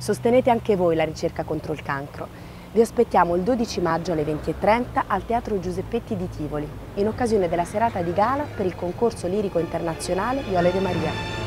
Sostenete anche voi la ricerca contro il cancro. Vi aspettiamo il 12 maggio alle 20.30 al Teatro Giuseppetti di Tivoli, in occasione della serata di gala per il concorso lirico internazionale Iole De Maria.